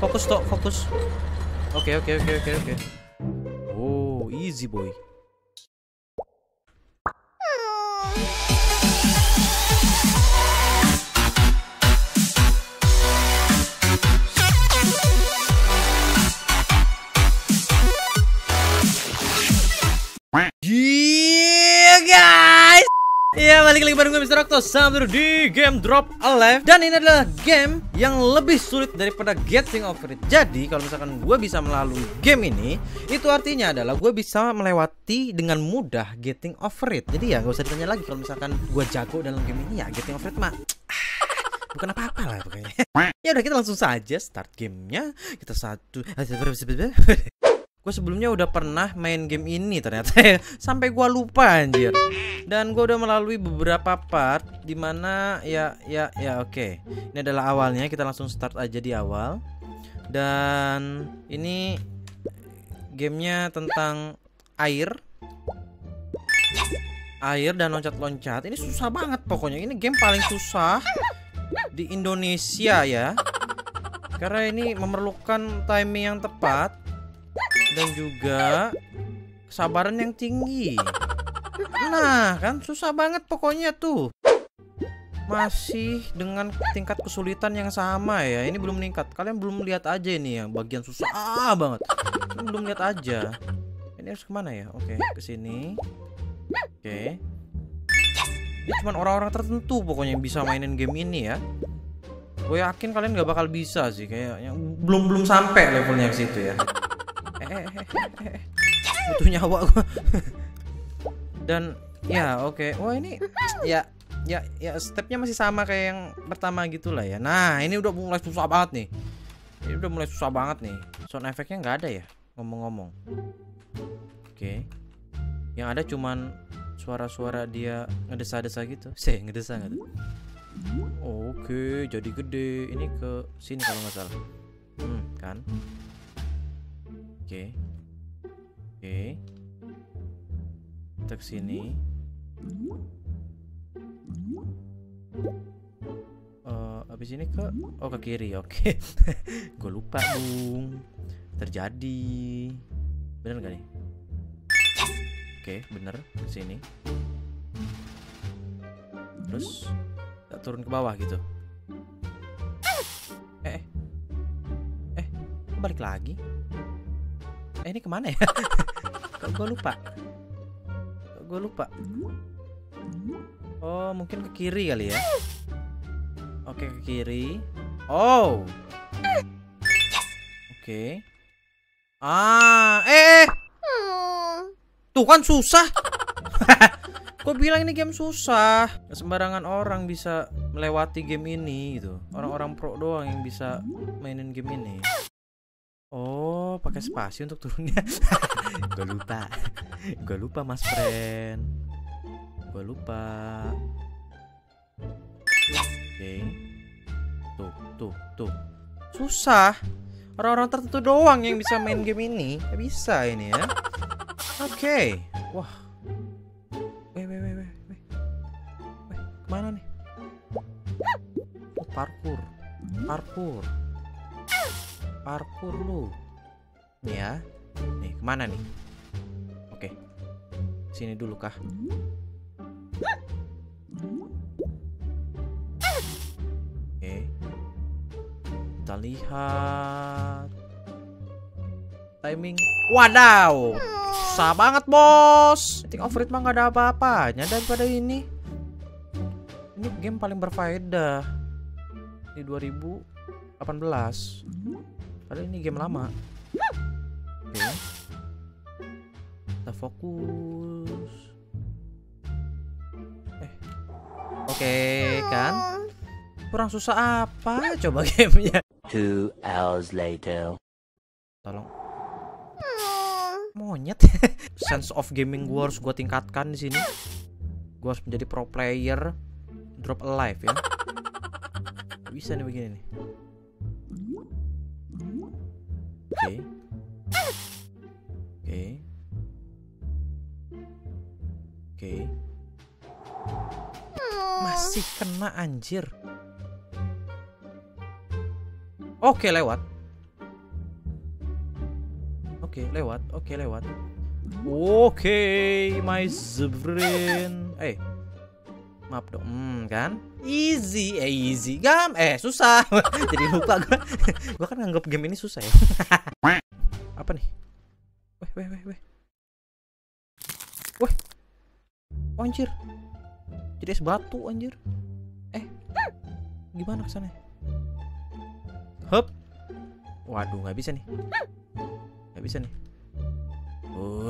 fokus tok, fokus. Oke, oke, oke, oke, oke. Oh, easy boy. Yeah guys Ya balik lagi bareng gue Mr. Octo Sama di game Drop Alive. Dan ini adalah game yang lebih sulit daripada Getting Over It. Jadi kalau misalkan gue bisa melalui game ini Itu artinya adalah gue bisa melewati dengan mudah Getting Over It. Jadi ya gak usah ditanya lagi kalau misalkan gue jago dalam game ini ya Getting Over It mah bukan apa-apa lah pokoknya. Ya udah kita langsung saja start gamenya. Kita satu gue sebelumnya udah pernah main game ini ternyata ya. Sampai gue lupa anjir. Dan gue udah melalui beberapa part di mana ya ya ya oke. Ini adalah awalnya kita langsung start aja di awal. Dan ini gamenya tentang air. Air dan loncat-loncat. Ini susah banget pokoknya. Ini game paling susah di Indonesia ya. Karena ini memerlukan timing yang tepat dan juga kesabaran yang tinggi. Nah kan susah banget pokoknya tuh. Masih dengan tingkat kesulitan yang sama ya. Ini belum meningkat. Kalian belum lihat aja ini ya. Bagian susah banget. Ini belum lihat aja. Ini harus ke mana ya? Oke ke sini. Oke. Ini cuma orang-orang tertentu pokoknya yang bisa mainin game ini ya. Gue yakin kalian gak bakal bisa sih kayaknya. Belum belum sampai levelnya ke situ ya. Butuh nyawa gue dan ya oke. Okay. wah ini ya ya ya stepnya masih sama kayak yang pertama gitulah ya. Nah ini udah mulai susah banget nih. Ini udah mulai susah banget nih. Sound efeknya nggak ada ya ngomong-ngomong. Oke. Okay. yang ada cuman suara-suara dia ngedesa-desa gitu. Sih ngedesa nggak oke jadi gede. Ini ke sini kalau nggak salah. Hmm kan oke oke kita ke sini uh, habis ini ke oh ke kiri oke okay. gue lupa bung terjadi bener gak nih Oke, bener ke sini. Terus kita turun ke bawah gitu. Eh, eh, eh, balik lagi. Eh, ini ke mana ya? Kok gue lupa? Kok gue lupa? Oh, mungkin ke kiri kali ya? Oke, ke kiri. Oh. Oke. Ah, eh. eh. Tuh kan susah. Kok bilang ini game susah? Sembarangan orang bisa melewati game ini gitu. Orang-orang pro doang yang bisa mainin game ini. Oh, pakai spasi untuk turunnya. Gue lupa. Gue lupa, Mas friend. Gue lupa. Oke. Tuh, tuh, tuh. Susah. Orang-orang tertentu doang yang bisa main game ini. Gak bisa ini ya. Oke, okay. wah, weh, weh, weh, weh, weh, weh, ke mana nih? Oh, parkur, parkur, parkur lu, nih ya, nih ke mana nih? Oke, sini dulu kah? Oke, kita lihat. Timing. Wadaw! Susah banget bos. Think of it mah gak ada apa-apanya daripada ini. Ini game paling berfaedah Di 2018 Padahal ini game lama Oke. Okay. Kita fokus. Eh. Oke okay, kan? Kurang susah apa coba gamenya? Two hours later. Tolong. Monyet. Sense of gaming gue harus gue tingkatkan di sini. Gue harus menjadi pro player. Drop alive ya. Bisa nih begini nih kena anjir oke lewat Oke, lewat. Oke, lewat. Oke, my zebrin. Eh. Maaf dong. Hmm, kan? Easy, eh easy. Gam, eh susah. Jadi lupa gua. gua kan nganggap game ini susah ya. Apa nih? Weh, weh, weh, weh. Weh. Oh, anjir. Jadi es batu anjir. Gimana kesannya? Hup. Waduh, nggak bisa nih. Nggak bisa nih.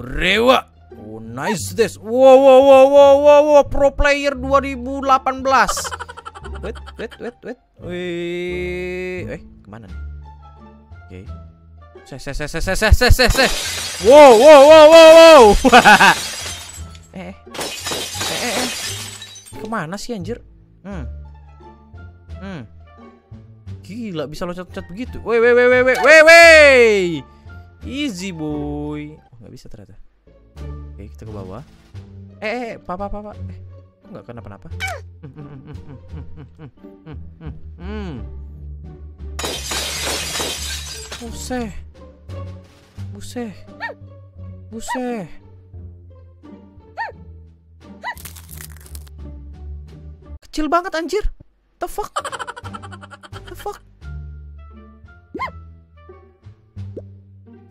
Rewa. Oh, nice this. Wow, wow, wow, wow, wow, wow. pro player 2018. wait, wait, wait, wait. Wih, eh, ke mana nih? Oke. Okay. Seh, seh, seh, seh, seh, seh, seh, seh. Wow, wow, wow, wow, wow. eh, eh, eh, eh, eh. Ke mana sih anjir? Hmm. Hmm. Gila bisa loncat-loncat begitu. Woi, woi, woi, woi, woi, woi. Easy boy. Oh, nggak bisa ternyata. Oke, kita ke bawah. Eh, eh, papa, papa. Eh, kok nggak kenapa-napa? Buset. Buset. Buset. Kecil banget anjir. The fuck? The fuck?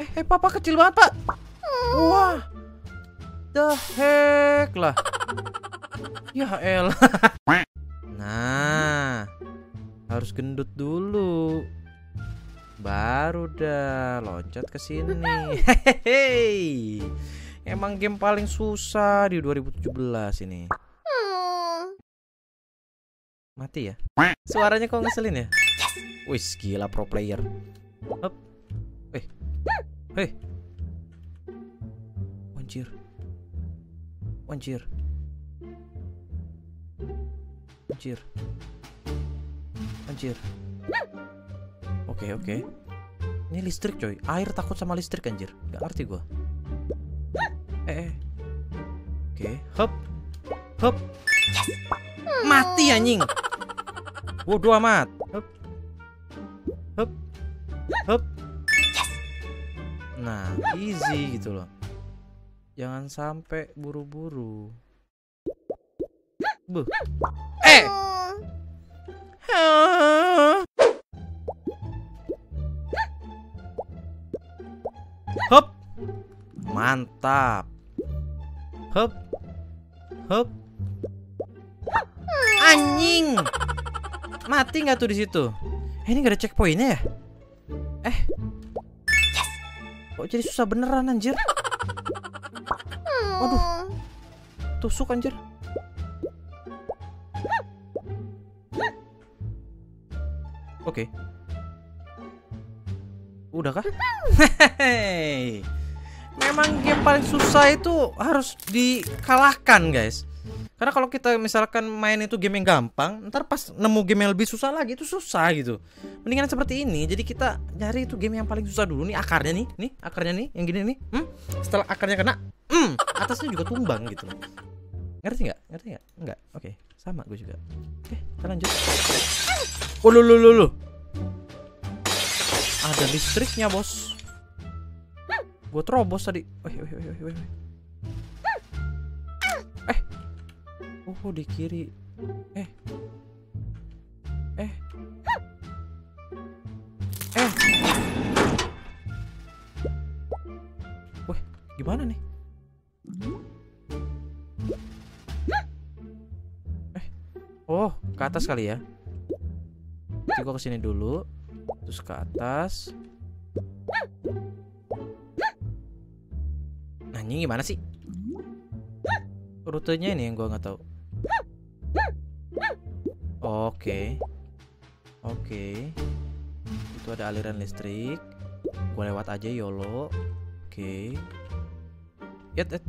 Eh, eh, papa kecil banget, Pak. Wah. The heck lah. Ya elah. Nah. Harus gendut dulu. Baru dah loncat ke sini. Hehehe. Emang game paling susah di 2017 ini. Mati ya? Suaranya kok ngeselin ya? Wis gila pro player. Hup. Eh. Hei. Anjir. Anjir. Anjir. Anjir. Oke, oke. Ini listrik coy. Air takut sama listrik anjir. Gak ngerti gua. Eh. eh. Oke, hup. Hup. Mati anjing. Waduh amat. Hup. Hup. Hup. Nah, easy gitu loh. Jangan sampai buru-buru. Buh. Eh. Hup. Mantap. Hup. Hup. Anjing. Mati nggak tuh di situ? Eh, ini gak ada checkpointnya ya? Eh. Kok jadi susah beneran anjir? Waduh. Tusuk anjir. Oke. Udah kah? Memang game paling susah itu harus dikalahkan, guys. Karena kalau kita misalkan main itu game yang gampang, ntar pas nemu game yang lebih susah lagi itu susah gitu. Mendingan seperti ini. Jadi kita nyari itu game yang paling susah dulu nih akarnya nih, nih akarnya nih, yang gini nih. Hmm? Setelah akarnya kena, hmm, atasnya juga tumbang gitu. Ngerti nggak? Ngerti nggak? Nggak. Oke, sama gue juga. Oke, kita lanjut. Oh, lu, lu, lu, lu. Ada listriknya, bos. Gue terobos tadi. Wih, wih, wih, wih, wih. Oh, di kiri. Eh. Eh. Eh. Wih, gimana nih? Eh. Oh, ke atas kali ya. Jadi gua ke sini dulu. Terus ke atas. Nah, ini gimana sih? Rutenya ini yang gua nggak tahu. Oke. Oke. Itu ada aliran listrik. Gua lewat aja YOLO. Oke. Yat, yat.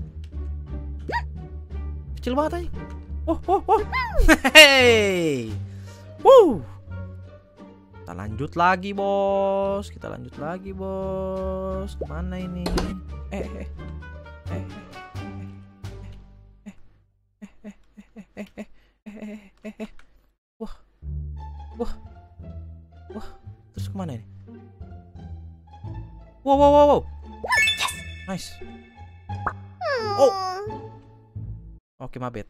Kecil banget aja. Oh, oh, oh. Hehehe. Wuh. Kita lanjut lagi, Bos. Kita lanjut lagi, Bos. Ke mana ini? Eh, eh. Eh. Wow, wow, wow, wow. Nice. Oh. Oke, mabet.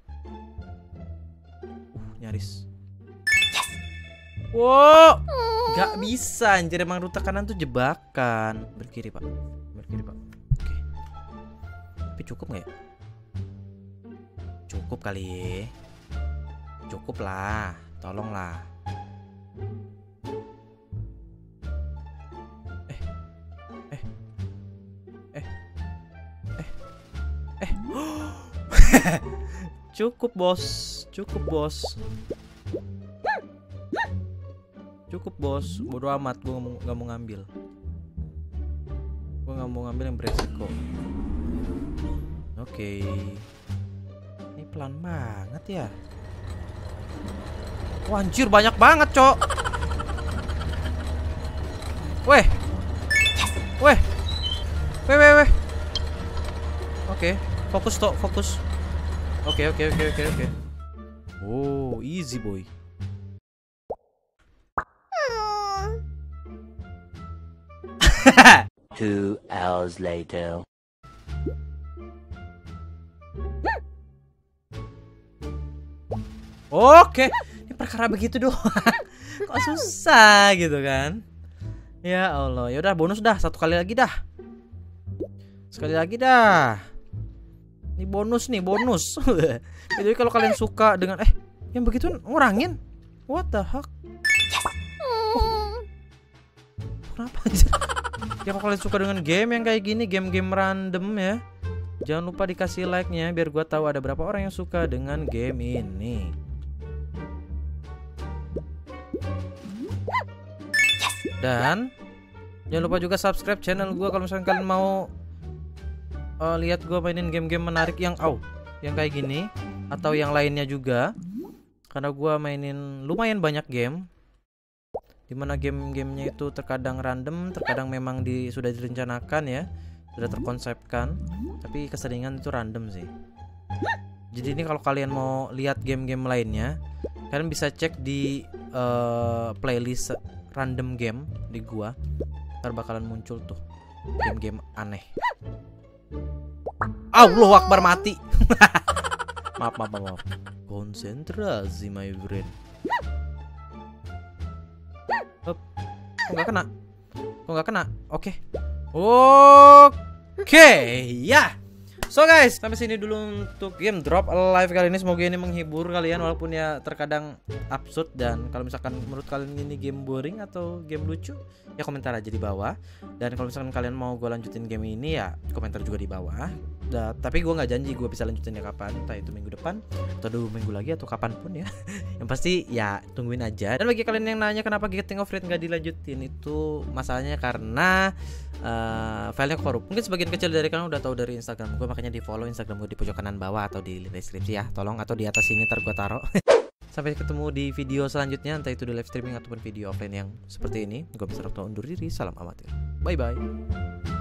Uh, nyaris. Wow. Gak bisa anjir emang rute kanan tuh jebakan. Berkiri, Pak. Berkiri, Pak. Oke. Tapi cukup nggak ya? Cukup kali. Cukup lah. Tolonglah. Cukup, Bos. Cukup, Bos. Cukup bos, bodo amat, gue gak mau, ngambil. Gue gak mau ngambil yang beresiko. Oke. Ini pelan banget ya. Wah banyak banget cok. Weh. Weh. Weh weh weh. Oke Fokus tok fokus Oke oke oke oke oke Oh easy boy Two hours later. Oke, ini perkara begitu doang. Kok susah gitu kan? Ya Allah, yaudah bonus dah satu kali lagi dah. Sekali lagi dah. Ini bonus nih, bonus. Jadi kalau kalian suka dengan eh yang begitu ngurangin. What the heck? Oh. Kenapa aja? Ya kalau kalian suka dengan game yang kayak gini, game-game random ya. Jangan lupa dikasih like-nya biar gua tahu ada berapa orang yang suka dengan game ini. Dan jangan lupa juga subscribe channel gua kalau misalkan kalian mau uh, lihat gua mainin game-game menarik yang au, yang kayak gini atau yang lainnya juga. Karena gua mainin lumayan banyak game. Di mana game-gamenya itu terkadang random, terkadang memang di sudah direncanakan ya, sudah terkonsepkan, tapi keseringan itu random sih. Jadi ini kalau kalian mau lihat game-game lainnya, kalian bisa cek di uh, playlist random game di gua. Ntar bakalan muncul tuh game-game aneh. Allah Akbar mati. maaf, maaf, maaf, maaf. Konsentrasi my brain. Hup. Kok nggak kena? Kok nggak kena? Oke. Oke, ya. So guys, sampai sini dulu untuk game Drop Alive kali ini. Semoga ini menghibur kalian walaupun ya terkadang absurd dan kalau misalkan menurut kalian ini game boring atau game lucu, ya komentar aja di bawah. Dan kalau misalkan kalian mau gue lanjutin game ini ya komentar juga di bawah. Da, tapi gue nggak janji gue bisa lanjutinnya kapan, entah itu minggu depan atau dua minggu lagi atau kapan pun ya. yang pasti ya tungguin aja. Dan bagi kalian yang nanya kenapa Getting of Red nggak dilanjutin itu masalahnya karena uh, filenya korup. Mungkin sebagian kecil dari kalian udah tahu dari Instagram gue makanya di follow Instagram gue di pojok kanan bawah atau di deskripsi ya. Tolong atau di atas sini ntar gue taruh. Sampai ketemu di video selanjutnya entah itu di live streaming ataupun video offline yang seperti ini. Gue bisa undur diri. Salam amatir. Bye bye.